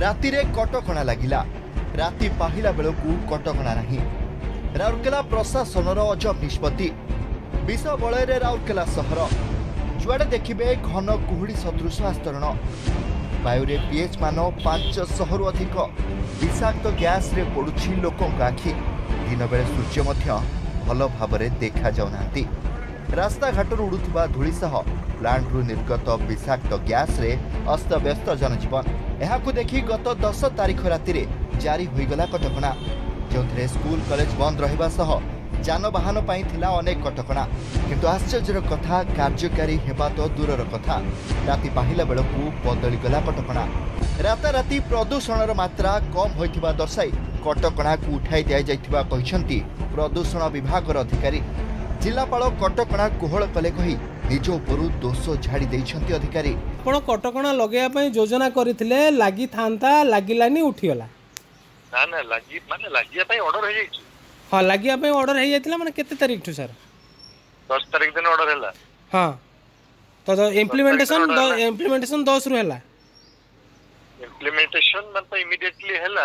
ରାତିରେ କଟକଣା ଲାଗିଲା। ରାତି ପାହିଲା ବେଳକୁ କଟକଣା ନାହିଁ। ରାଉରକେଲା ପ୍ରଶାସନର ଅଜବ ନିଷ୍ପତ୍ତି। ବିଷ ବଳୟରେ ରାଉରକେଲା ସହର। ଯୁଆଡ଼େ ଦେଖିବେ ଘନ କୁହୁଡ଼ି ସଦୃଶ ଆସ୍ତରଣ ବାୟୁରେ ପିଏଚ୍ ମାନ ପାଞ୍ଚଶହରୁ ଅଧିକ। ବିଷାକ୍ତ ଗ୍ୟାସ୍ରେ ପଡ଼ୁଛି ଲୋକଙ୍କ ଆଖି। ଦିନବେଳେ ସୂର୍ଯ୍ୟ ମଧ୍ୟ ଭଲ ଭାବରେ ଦେଖାଯାଉନାହାନ୍ତି। ରାସ୍ତାଘାଟରୁ ଉଡ଼ୁଥିବା ଧୂଳି ସହ ପ୍ଲାଣ୍ଟରୁ ନିର୍ଗତ ବିଷାକ୍ତ ଗ୍ୟାସ୍ରେ ଅସ୍ତବ୍ୟସ୍ତ ଜନଜୀବନ। ଏହାକୁ ଦେଖି ଗତ ଦଶ ତାରିଖ ରାତିରେ ଜାରି ହୋଇଗଲା କଟକଣା ଯେଉଁଥିରେ ସ୍କୁଲ କଲେଜ ବନ୍ଦ ରହିବା ସହ ଯାନବାହନ ପାଇଁ ଥିଲା ଅନେକ କଟକଣା କିନ୍ତୁ ଆଶ୍ଚର୍ଯ୍ୟର କଥା କାର୍ଯ୍ୟକାରୀ ହେବା ତ ଦୂରର କଥା ରାତି ପାହିଲା ବେଳକୁ ବଦଳିଗଲା କଟକଣା ରାତାରାତି ପ୍ରଦୂଷଣର ମାତ୍ରା କମ୍ ହୋଇଥିବା ଦର୍ଶାଇ କଟକଣାକୁ ଉଠାଇ ଦିଆଯାଇଥିବା କହିଛନ୍ତି ପ୍ରଦୂଷଣ ବିଭାଗର ଅଧିକାରୀ ଜିଲ୍ଲାପାଳ କଟକଣା କୋହଳ କଲେ କହି ନିଜ ଉପରୁ ଦୋଷ ଝାଡ଼ି ଦେଇଛନ୍ତି ଅଧିକାରୀ। ଆପଣ କଟକଣା ଲଗେଇବା ପାଇଁ ଯୋଜନା କରିଥିଲେ ଲାଗିଥାନ୍ତା ଲାଗିଲାନି ଉଠିଗଲା। ନା ନା ଲାଗି ମାନେ ଲାଗିବା ପାଇଁ ଅର୍ଡର ହେଇଯାଇଛି। ହଁ ଲାଗିବା ପାଇଁ ଅର୍ଡର ହେଇଯାଇଥିଲା ମାନେ କେତେ ତାରିଖଠୁ ସାର୍? ଦଶ ତାରିଖ ଦିନ ଅର୍ଡର ହେଲା। ହଁ। ତ ଇମ୍ପ୍ଲିମେଣ୍ଟେସନ୍ order ହେଲା। ଇମ୍ପ୍ଲିମେଣ୍ଟେସନ୍ ଦଶରୁ ହେଲା। ଇମ୍ପ୍ଲିମେଣ୍ଟେସନ ମାନେ ତ ଇମିଡିଏଟଲି ହେଲା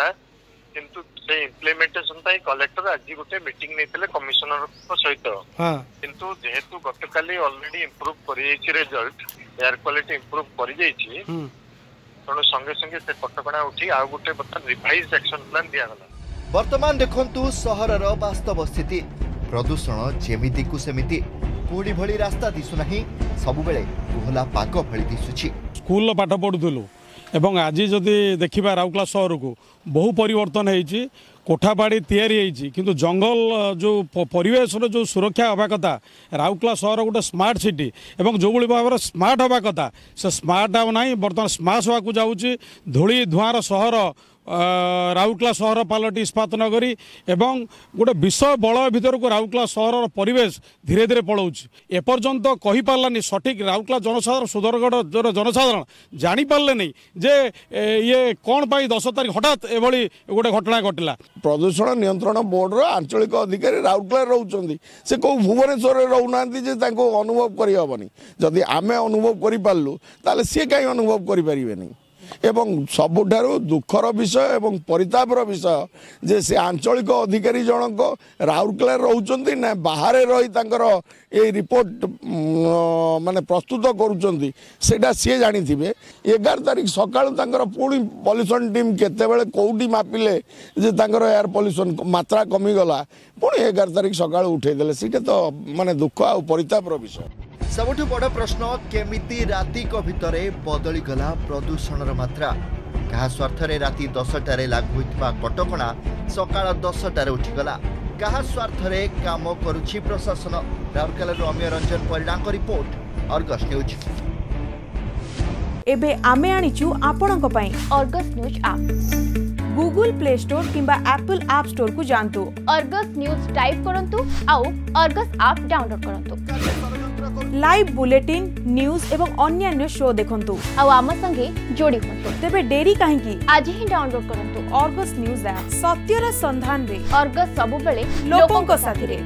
କିନ୍ତୁ ସେ ଇମ୍ପ୍ଲିମେଣ୍ଟେସନ ପାଇଁ କଲେକ୍ଟର ଆଜି ଗୋଟେ ମିଟିଂ ନେଇଥିଲେ କମିଶନରଙ୍କ ସହିତ। ହଁ। କିନ୍ତୁ ଯେହେତୁ ଗତକାଲି ଅଲରେଡି ଇମ୍ପ୍ରୁଭ କରିଯାଇଛି ରେଜଲ୍ଟ ଏୟାର କ୍ୱାଲିଟି ଇମ୍ପ୍ରୁଭ କରିଯାଇଛି ହୁଁ। ତେଣୁ ସଙ୍ଗେ ସଙ୍ଗେ ସେ କଟକଣା ଉଠି ଆଉ ଗୋଟେ ବର୍ତ୍ତମାନ ରିଭାଇଜ ଆକ୍ସନ ପ୍ଲାନ୍ ଦିଆଗଲା। ବର୍ତ୍ତମାନ ଦେଖନ୍ତୁ ସହରର ବାସ୍ତବ ସ୍ଥିତି। ପ୍ରଦୂଷଣ ଯେମିତିକୁ ସେମିତି। କୁହୁଡ଼ି ଭଳି ରାସ୍ତା ଦିଶୁନାହିଁ। ସବୁବେଳେ କୋହଲା ପାଗ ଭଳି ଦିଶୁଛି। ସ୍କୁଲର ପାଠ ପଢ଼ୁଥିଲୁ। ଏବଂ ଆଜି ଯଦି ଦେଖିବା ରାଉରକେଲା ସହରକୁ ବହୁ ପରିବର୍ତ୍ତନ ହେଇଛି କୋଠାବାଡ଼ି ତିଆରି ହେଇଛି କିନ୍ତୁ ଜଙ୍ଗଲ ଯେଉଁ ପରିବେଶର ଯେଉଁ ସୁରକ୍ଷା ହେବା କଥା ରାଉରକେଲା ସହର ଗୋଟେ ସ୍ମାର୍ଟ ସିଟି ଏବଂ ଯେଉଁଭଳି ଭାବରେ ସ୍ମାର୍ଟ ହେବା କଥା ସେ ସ୍ମାର୍ଟ ଆଉ ନାହିଁ ବର୍ତ୍ତମାନ ସ୍ମାର୍ଟ ହେବାକୁ ଯାଉଛି ଧୂଳି ଧୂଆଁର ସହର ରାଉରକେଲା ସହର ପାଲଟି ଇସ୍ପାତ ନଗରୀ ଏବଂ ଗୋଟେ ବିଷ ବଳୟ ଭିତରକୁ ରାଉରକେଲା ସହରର ପରିବେଶ ଧୀରେ ଧୀରେ ପଳାଉଛି। ଏପର୍ଯ୍ୟନ୍ତ କହିପାରିଲାନି ସଠିକ୍ ରାଉରକେଲା ଜନସାଧାରଣ ସୁଦରଗଡ଼ ଯୋର ଜନସାଧାରଣ ଜାଣିପାରିଲେନି ଯେ ଇଏ କ'ଣ ପାଇଁ ଦଶ ତାରିଖ ହଠାତ୍ ଏଭଳି ଗୋଟେ ଘଟଣା ଘଟିଲା। ପ୍ରଦୂଷଣ ନିୟନ୍ତ୍ରଣ ବୋର୍ଡର ଆଞ୍ଚଳିକ ଅଧିକାରୀ ରାଉରକେଲାରେ ରହୁଛନ୍ତି। ସେ କେଉଁ ଭୁବନେଶ୍ୱରରେ ରହୁନାହାନ୍ତି ଯେ ତାଙ୍କୁ ଅନୁଭବ କରିହେବନି। ଯଦି ଆମେ ଅନୁଭବ କରିପାରିଲୁ ତାହେଲେ ସିଏ କାହିଁ ଅନୁଭବ କରିପାରିବେନି? ଏବଂ ସବୁଠାରୁ ଦୁଃଖର ବିଷୟ ଏବଂ ପରିତାପର ବିଷୟ ଯେ ସେ ଆଞ୍ଚଳିକ ଅଧିକାରୀ ଜଣକ ରାଉରକେଲାରେ ରହୁଛନ୍ତି ନା ବାହାରେ ରହି ତାଙ୍କର ଏଇ ରିପୋର୍ଟ ମାନେ ପ୍ରସ୍ତୁତ କରୁଛନ୍ତି ସେଇଟା ସିଏ ଜାଣିଥିବେ। ଏଗାର ତାରିଖ ସକାଳୁ ତାଙ୍କର ପୁଣି ପଲ୍ୟୁସନ୍ ଟିମ୍ କେତେବେଳେ କେଉଁଠି ମାପିଲେ ଯେ ତାଙ୍କର ଏୟାର ପଲ୍ୟୁସନ୍ ମାତ୍ରା କମିଗଲା ପୁଣି ଏଗାର ତାରିଖ ସକାଳୁ ଉଠେଇଦେଲେ। ସେଇଟା ତ ମାନେ ଦୁଃଖ ଆଉ ପରିତାପର ବିଷୟ। ସବୁଠୁ ବଡ଼ ପ୍ରଶ୍ନ କେମିତି ରାତିକ ଭିତରେ ବଦଳିଗଲା ପ୍ରଦୂଷଣର ମାତ୍ରା? କାହା ସ୍ୱାର୍ଥରେ ରାତି ଦଶଟାରେ ଲାଗୁ ହୋଇଥିବା କଟକଣା ସକାଳ ଦଶଟାରେ ଉଠିଗଲା। କାହା ସ୍ୱାର୍ଥରେ କାମ କରୁଛି ପ୍ରଶାସନ? ରାଉରକେଲାରୁ ଅମୀୟ ରଞ୍ଜନ ପରିଡ଼ାଙ୍କ ରିପୋର୍ଟ ଅର୍ଗସ୍ ନ୍ୟୁଜ୍। ଏବେ ଆମେ ଆଣିଛୁ ଆପଣଙ୍କ ପାଇଁ Argus news app. Google Play Store କିମ୍ବା ଆପଲ୍ ଆପ୍ ଷ୍ଟୋରକୁ ଯାଆନ୍ତୁ। ଅର୍ଗସ୍ ନ୍ୟୁଜ୍ ଟାଇପ୍ କରନ୍ତୁ ଆଉ ଅର୍ଗସ୍ ଆପ୍ ଡାଉନଲୋଡ୍ କରନ୍ତୁ। लाइव बुलेटिन न्यूज़ एवं अन्यान्य शो देखंतु आउ आम संगे जोडी होंतु तबे डेरी काहे की आज ही डाउनलोड करंतु ऑर्गस न्यूज़ ऐप सत्यर संधान रे ऑर्गस सब बेले लोकों को साथी रे